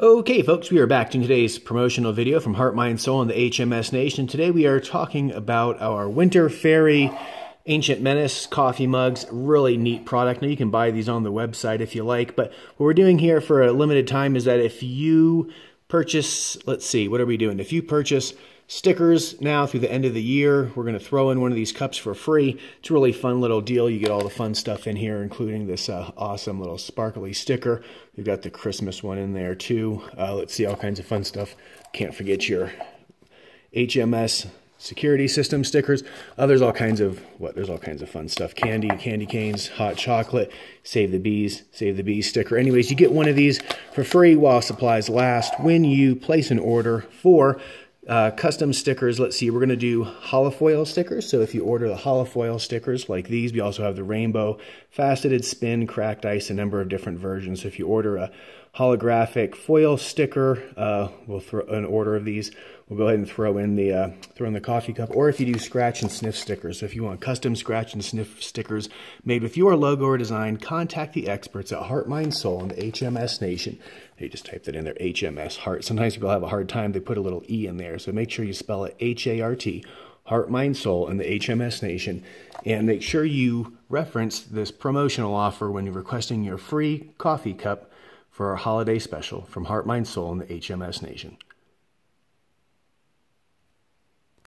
Okay, folks, we are back to today's promotional video from Hart, Mind, Soul and the HMS Nation. Today we are talking about our Winter Fairy Ancient Menace coffee mugs. Really neat product. Now, you can buy these on the website if you like, but what we're doing here for a limited time is that if you purchase, let's see, what are we doing? If you purchase stickers now through the end of the year. We're going to throw in one of these cups for free. It's a really fun little deal. You get all the fun stuff in here, including this uh, awesome little sparkly sticker. We've got the Christmas one in there too. Uh, let's see all kinds of fun stuff. Can't forget your HMS security system stickers. Uh, there's all kinds of what? There's all kinds of fun stuff. Candy, candy canes, hot chocolate, save the bees, save the bees sticker. Anyways, you get one of these for free while supplies last when you place an order for uh, custom stickers, let's see, we're going to do holofoil stickers. So if you order the holofoil stickers like these, we also have the rainbow, faceted, spin, cracked ice, a number of different versions. So if you order a holographic foil sticker, uh, we'll throw an order of these. We'll go ahead and throw in the uh, throw in the coffee cup. Or if you do scratch and sniff stickers, so if you want custom scratch and sniff stickers made with your logo or design, contact the experts at Hart, Mind, Soul and the HMS Nation. They just type that in there, HMS Hart. Sometimes people have a hard time; they put a little e in there, so make sure you spell it H-A-R-T. Hart, Mind, Soul, and the HMS Nation. And make sure you reference this promotional offer when you're requesting your free coffee cup for our holiday special from Hart, Mind, Soul, and the HMS Nation.